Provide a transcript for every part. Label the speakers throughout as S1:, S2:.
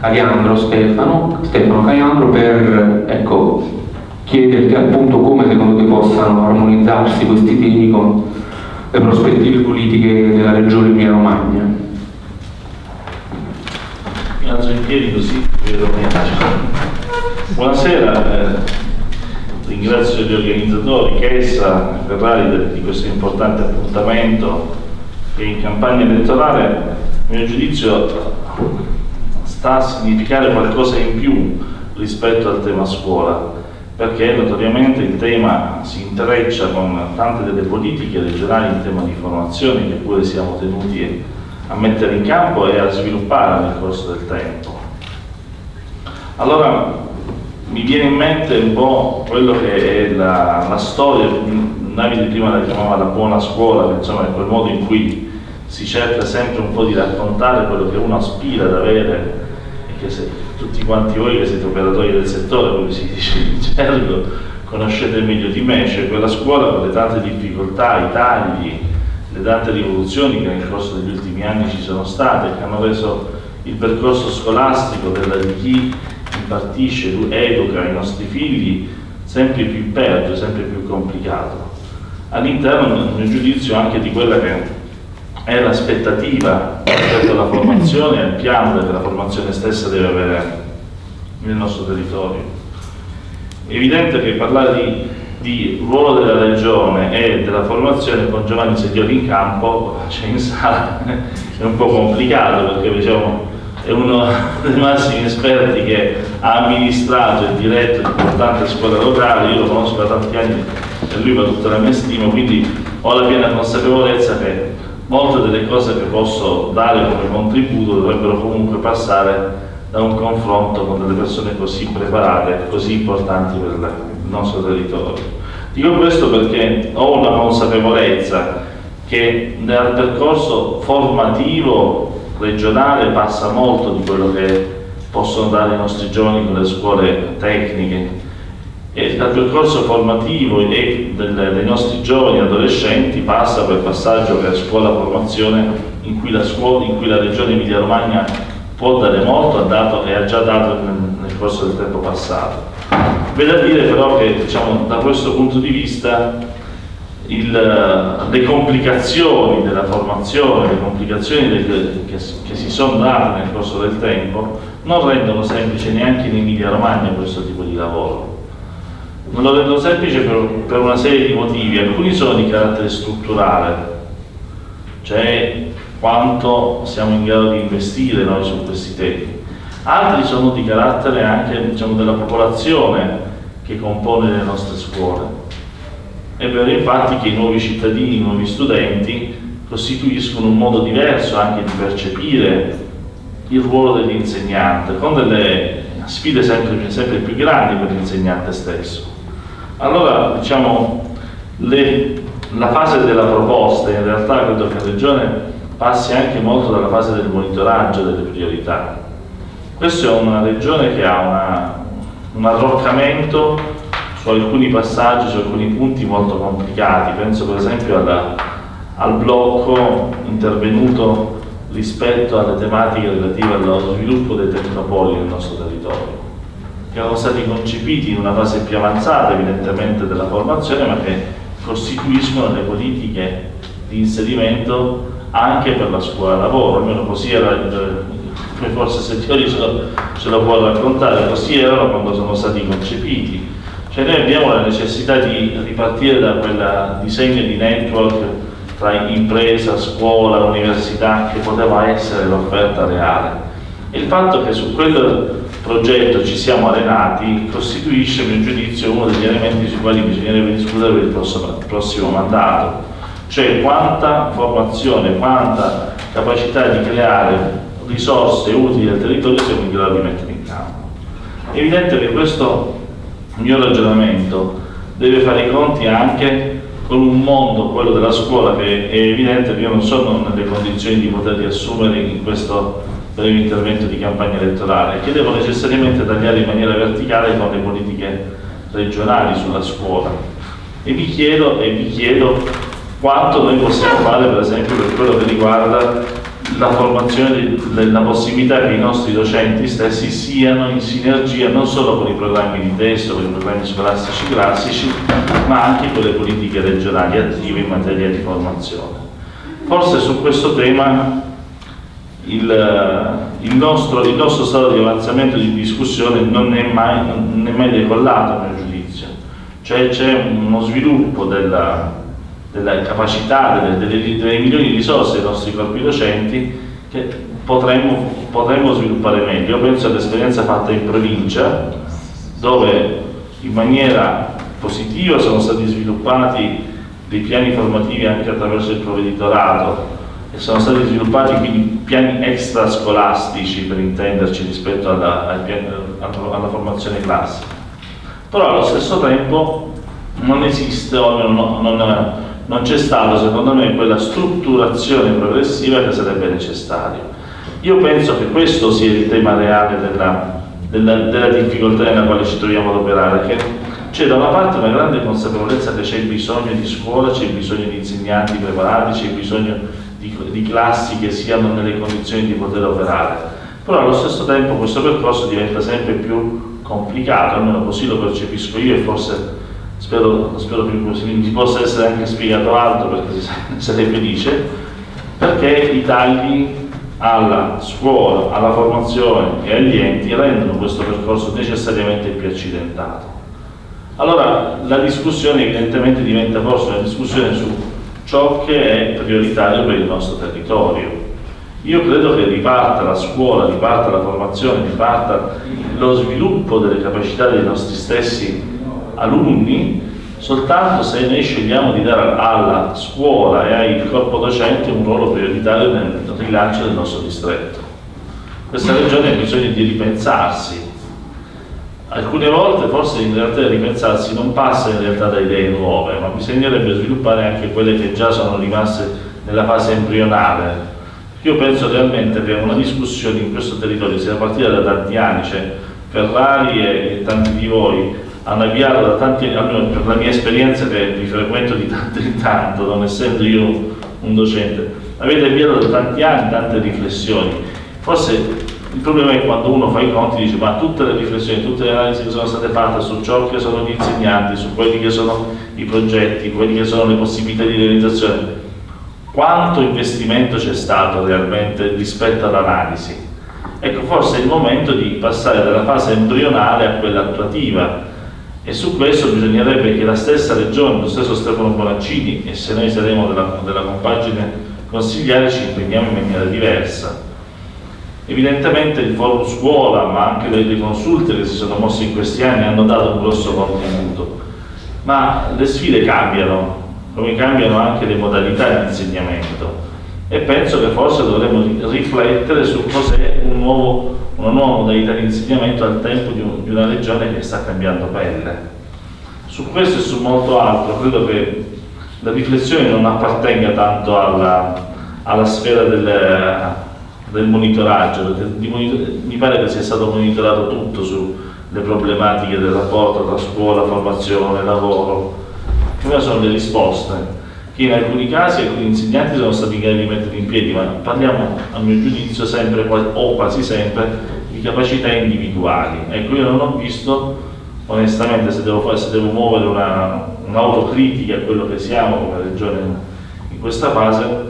S1: Caliandro Stefano, Stefano Caliandro per ecco, chiederti appunto come secondo te possano armonizzarsi questi temi con le prospettive politiche della regione Emilia Romagna.
S2: Mi alzo in piedi così vedo Buonasera, eh, ringrazio gli organizzatori, Chessa, Ferrari di questo importante appuntamento che in campagna elettorale, a mio giudizio, sta a significare qualcosa in più rispetto al tema scuola, perché notoriamente il tema si intreccia con tante delle politiche regionali in tema di formazione che pure siamo tenuti a mettere in campo e a sviluppare nel corso del tempo. Allora mi viene in mente un po' quello che è la, la storia, Davide prima la chiamava la buona scuola, insomma è quel modo in cui si cerca sempre un po' di raccontare quello che uno aspira ad avere tutti quanti voi che siete operatori del settore, come si dice in gergo, conoscete meglio di me, cioè quella scuola con le tante difficoltà, i tagli, le tante rivoluzioni che nel corso degli ultimi anni ci sono state, che hanno reso il percorso scolastico della, di chi impartisce, educa i nostri figli sempre più impervio, sempre più complicato. All'interno, nel mio giudizio, anche di quella che è l'aspettativa rispetto alla formazione e al piano che la formazione stessa deve avere nel nostro territorio. È evidente che parlare di, di ruolo della regione e della formazione con Giovanni Seglioli in campo, cioè in sala, è un po' complicato perché diciamo, è uno dei massimi esperti che ha amministrato e diretto importanti scuole locali, io lo conosco da tanti anni e lui va tutta la mia stima, quindi ho la piena consapevolezza che molte delle cose che posso dare come contributo dovrebbero comunque passare da un confronto con delle persone così preparate, così importanti per il nostro territorio. Dico questo perché ho una consapevolezza che nel percorso formativo regionale passa molto di quello che possono dare i nostri giovani con le scuole tecniche e dal percorso formativo dei nostri giovani adolescenti passa per passaggio per scuola-formazione in cui la scuola, in cui la regione Emilia Romagna può dare molto, ha dato e ha già dato nel, nel corso del tempo passato. Ve da dire però che diciamo, da questo punto di vista il, le complicazioni della formazione, le complicazioni del, che, che, si sono date nel corso del tempo non rendono semplice neanche in Emilia Romagna questo tipo di lavoro non lo vedo semplice per, per una serie di motivi, alcuni sono di carattere strutturale, cioè quanto siamo in grado di investire noi su questi temi. Altri sono di carattere anche diciamo, della popolazione che compone le nostre scuole. È vero infatti che i nuovi cittadini, i nuovi studenti costituiscono un modo diverso anche di percepire il ruolo dell'insegnante, con delle sfide sempre, sempre più grandi per l'insegnante stesso. Allora, diciamo, le, la fase della proposta, in realtà credo che la Regione passi anche molto dalla fase del monitoraggio delle priorità. Questa è una Regione che ha una, un arroccamento su alcuni passaggi, su alcuni punti molto complicati, penso per esempio alla, al blocco intervenuto rispetto alle tematiche relative allo sviluppo dei tecnopoli nel nostro territorio che erano stati concepiti in una fase più avanzata evidentemente della formazione ma che costituiscono le politiche di inserimento anche per la scuola lavoro, almeno così era, come forse Settiori ce lo, lo può raccontare, così erano quando sono stati concepiti. Cioè noi abbiamo la necessità di ripartire da quel disegno di network tra impresa, scuola, università che poteva essere l'offerta reale. E il fatto che su quel progetto ci siamo allenati costituisce, a mio giudizio, uno degli elementi sui quali bisognerebbe discutere per il prossimo, prossimo mandato, cioè quanta formazione, quanta capacità di creare risorse utili al territorio siamo in grado di mettere in campo. È evidente che questo mio ragionamento deve fare i conti anche con un mondo, quello della scuola, che è evidente che io non sono nelle condizioni di poter riassumere in questo breve intervento di campagna elettorale, che devo necessariamente tagliare in maniera verticale con le politiche regionali sulla scuola. E vi chiedo, e vi chiedo quanto noi possiamo fare per esempio per quello che riguarda la formazione, la possibilità che i nostri docenti stessi siano in sinergia non solo con i programmi di testo, con i programmi scolastici classici, ma anche con le politiche regionali attive in materia di formazione. Forse su questo tema il, il, nostro, il nostro, stato di avanzamento di discussione non è mai, non è mai decollato a mio giudizio, cioè c'è uno sviluppo della, della capacità, delle, delle, delle, milioni di risorse dei nostri corpi docenti che potremmo, potremmo sviluppare meglio. Io penso all'esperienza fatta in provincia dove in maniera positiva sono stati sviluppati dei piani formativi anche attraverso il provveditorato e sono stati sviluppati quindi piani extrascolastici per intenderci rispetto alla, alla, formazione classica. Però allo stesso tempo non esiste o non, non non c'è stata secondo me quella strutturazione progressiva che sarebbe necessaria. Io penso che questo sia il tema reale della, della, della difficoltà nella quale ci troviamo ad operare, che c'è da una parte una grande consapevolezza che c'è bisogno di scuola, c'è bisogno di insegnanti preparati, c'è bisogno di, di classi che siano nelle condizioni di poter operare, però allo stesso tempo questo percorso diventa sempre più complicato, almeno così lo percepisco io e forse spero, spero che mi possa essere anche spiegato altro perché sarei felice, perché i tagli alla scuola, alla formazione e agli enti rendono questo percorso necessariamente più accidentato. Allora la discussione evidentemente diventa forse una discussione su ciò che è prioritario per il nostro territorio. Io credo che riparta la scuola, riparta la formazione, riparta lo sviluppo delle capacità dei nostri stessi alunni soltanto se noi scegliamo di dare alla scuola e al corpo docente un ruolo prioritario nel rilancio del nostro distretto. Questa regione ha bisogno di ripensarsi. Alcune volte forse in realtà ripensarsi non passa in realtà da idee nuove, ma bisognerebbe sviluppare anche quelle che già sono rimaste nella fase embrionale. Io penso realmente che una discussione in questo territorio sia partita da tanti anni, cioè Ferrari e tanti di voi hanno avviato da tanti, almeno per la mia esperienza che vi frequento di tanto in tanto, non essendo io un docente, avete avviato da tanti anni tante riflessioni. Forse il problema è quando uno fa i conti e dice ma tutte le riflessioni, tutte le analisi che sono state fatte su ciò che sono gli insegnanti, su quelli che sono i progetti, quelli che sono le possibilità di realizzazione, quanto investimento c'è stato realmente rispetto all'analisi? Ecco, forse è il momento di passare dalla fase embrionale a quella attuativa, e su questo bisognerebbe che la stessa regione, lo stesso Stefano Bonaccini e se noi saremo della, della compagine consigliare ci impegniamo in maniera diversa. Evidentemente il forum scuola, ma anche le, le consulte che si sono mosse in questi anni hanno dato un grosso contributo, ma le sfide cambiano, come cambiano anche le modalità di insegnamento e penso che forse dovremmo riflettere su cos'è un nuovo modalità di insegnamento al tempo di, un, di una regione che sta cambiando pelle. Su questo e su molto altro credo che la riflessione non appartenga tanto alla, alla sfera del, del monitoraggio, di monitor mi pare che sia stato monitorato tutto sulle problematiche del rapporto tra scuola, formazione, lavoro. Prima sono le risposte che in alcuni casi alcuni insegnanti sono stati in grado di mettere in piedi, ma parliamo a mio giudizio sempre o quasi sempre di capacità individuali. Ecco, io non ho visto, onestamente, se devo, fare, se devo muovere un'autocritica un a quello che siamo come regione in questa fase,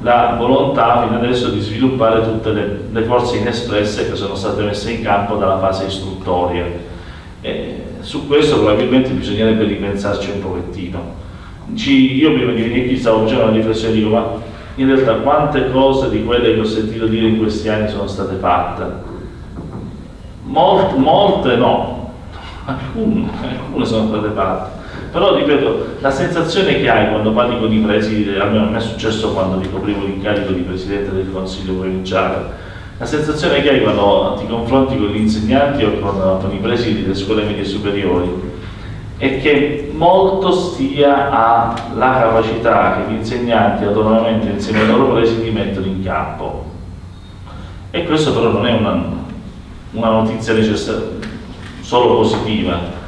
S2: la volontà fino adesso di sviluppare tutte le, le forze inespresse che sono state messe in campo dalla fase istruttoria. E su questo probabilmente bisognerebbe ripensarci un pochettino ci, io prima di venire qui stavo facendo una riflessione dico ma in realtà quante cose di quelle che ho sentito dire in questi anni sono state fatte? Molte, molte no, alcune, alcune sono state fatte. Però ripeto, la sensazione che hai quando parli con i presidi, almeno a me è successo quando ricoprivo l'incarico di Presidente del Consiglio provinciale, la sensazione che hai quando ti confronti con gli insegnanti o con, con i presidi delle scuole medie superiori è che molto stia alla capacità che gli insegnanti autonomamente insieme ai loro presidi mettono in campo. E questo però non è una, una notizia solo positiva.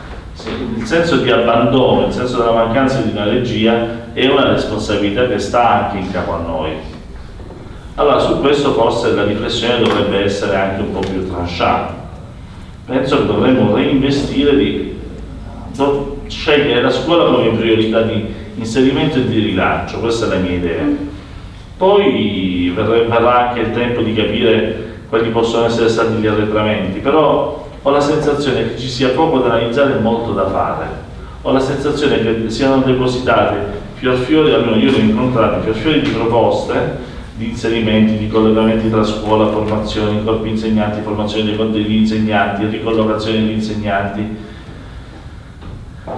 S2: Il senso di abbandono, il senso della mancanza di una regia è una responsabilità che sta anche in capo a noi. Allora su questo forse la riflessione dovrebbe essere anche un po' più tranchata. Penso che dovremmo reinvestire di scegliere la scuola come priorità di inserimento e di rilancio, questa è la mia idea. Poi verrà anche il tempo di capire quali possono essere stati gli arretramenti, però ho la sensazione che ci sia poco da analizzare e molto da fare. Ho la sensazione che siano depositate fior fiori, almeno io ne ho incontrati, fior fiori di proposte di inserimenti, di collegamenti tra scuola, formazione, corpi insegnanti, formazione degli insegnanti, ricollocazione degli insegnanti,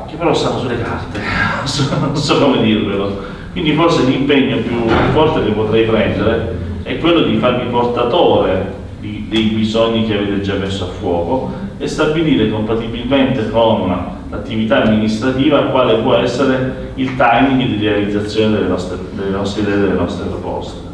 S2: che però stanno sulle carte, non so come dirvelo. Quindi forse l'impegno più forte che potrei prendere è quello di farmi portatore di, dei bisogni che avete già messo a fuoco e stabilire compatibilmente con l'attività amministrativa quale può essere il timing di realizzazione delle nostre, delle nostre idee delle nostre proposte.